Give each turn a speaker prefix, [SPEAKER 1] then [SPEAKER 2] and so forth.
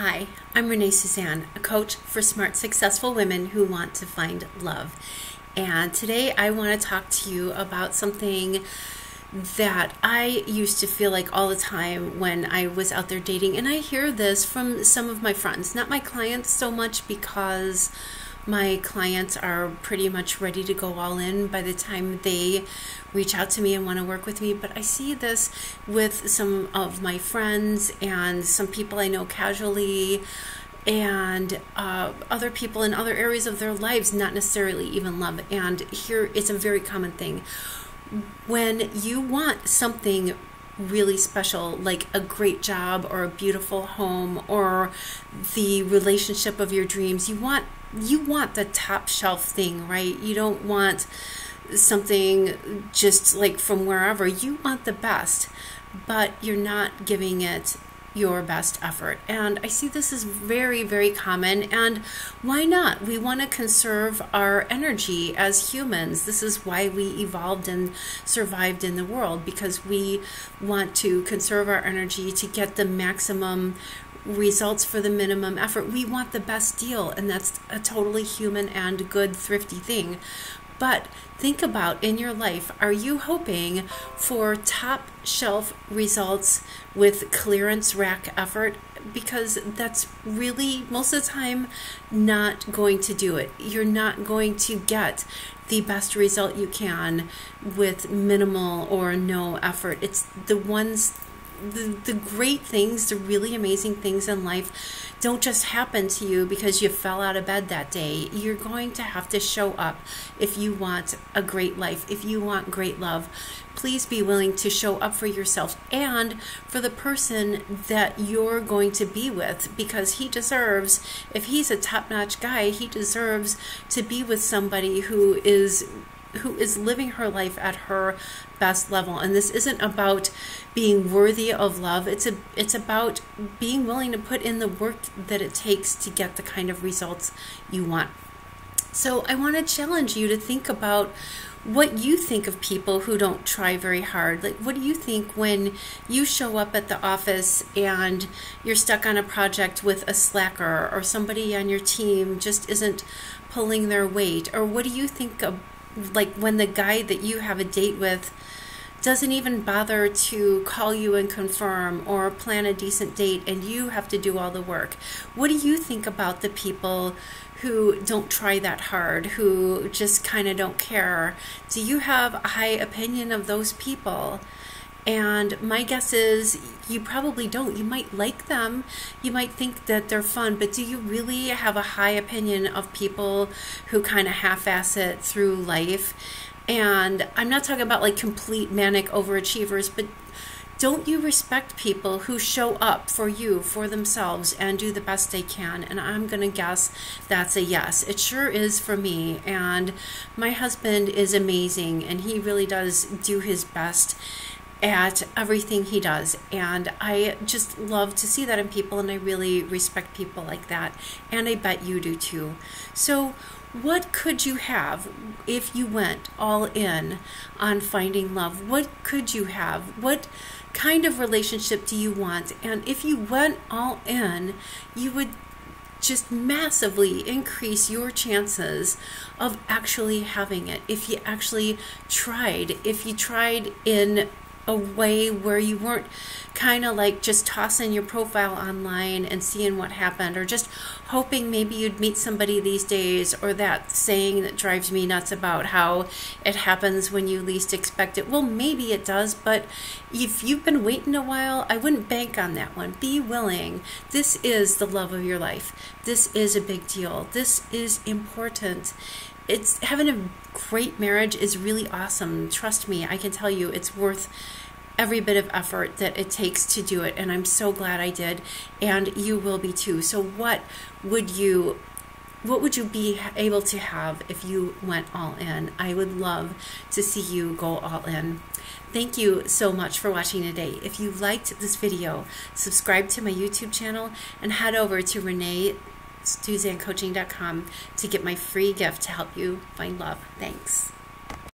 [SPEAKER 1] Hi, I'm Renee Suzanne, a coach for smart, successful women who want to find love. And today I want to talk to you about something that I used to feel like all the time when I was out there dating. And I hear this from some of my friends, not my clients so much because my clients are pretty much ready to go all in by the time they reach out to me and want to work with me. But I see this with some of my friends and some people I know casually and uh, other people in other areas of their lives, not necessarily even love. And here it's a very common thing. When you want something really special, like a great job or a beautiful home or the relationship of your dreams, you want you want the top shelf thing, right? You don't want something just like from wherever. You want the best, but you're not giving it your best effort. And I see this is very, very common. And why not? We want to conserve our energy as humans. This is why we evolved and survived in the world because we want to conserve our energy to get the maximum results for the minimum effort. We want the best deal, and that's a totally human and good, thrifty thing. But think about in your life are you hoping for top shelf results with clearance rack effort? Because that's really most of the time not going to do it. You're not going to get the best result you can with minimal or no effort. It's the ones the, the great things, the really amazing things in life don't just happen to you because you fell out of bed that day. You're going to have to show up if you want a great life, if you want great love. Please be willing to show up for yourself and for the person that you're going to be with because he deserves, if he's a top notch guy, he deserves to be with somebody who is who is living her life at her best level and this isn't about being worthy of love it's a it's about being willing to put in the work that it takes to get the kind of results you want so i want to challenge you to think about what you think of people who don't try very hard. Like, what do you think when you show up at the office and you're stuck on a project with a slacker or somebody on your team just isn't pulling their weight? Or what do you think of like when the guy that you have a date with doesn't even bother to call you and confirm or plan a decent date and you have to do all the work. What do you think about the people who don't try that hard, who just kind of don't care? Do you have a high opinion of those people? And my guess is you probably don't. You might like them, you might think that they're fun, but do you really have a high opinion of people who kind of half ass it through life? And I'm not talking about like complete manic overachievers, but don't you respect people who show up for you, for themselves, and do the best they can? And I'm going to guess that's a yes. It sure is for me. And my husband is amazing, and he really does do his best at everything he does. And I just love to see that in people, and I really respect people like that. And I bet you do too. So, what could you have if you went all in on finding love? What could you have? What kind of relationship do you want? And if you went all in, you would just massively increase your chances of actually having it if you actually tried if you tried in a way where you weren't kind of like just tossing your profile online and seeing what happened or just hoping maybe you'd meet somebody these days or that saying that drives me nuts about how it happens when you least expect it. Well, maybe it does, but if you've been waiting a while, I wouldn't bank on that one. Be willing. This is the love of your life. This is a big deal. This is important it's having a great marriage is really awesome. Trust me, I can tell you it's worth every bit of effort that it takes to do it and I'm so glad I did and you will be too. So what would you what would you be able to have if you went all in? I would love to see you go all in. Thank you so much for watching today. If you liked this video, subscribe to my YouTube channel and head over to Renee SuzanneCoaching.com to get my free gift to help you find love. Thanks.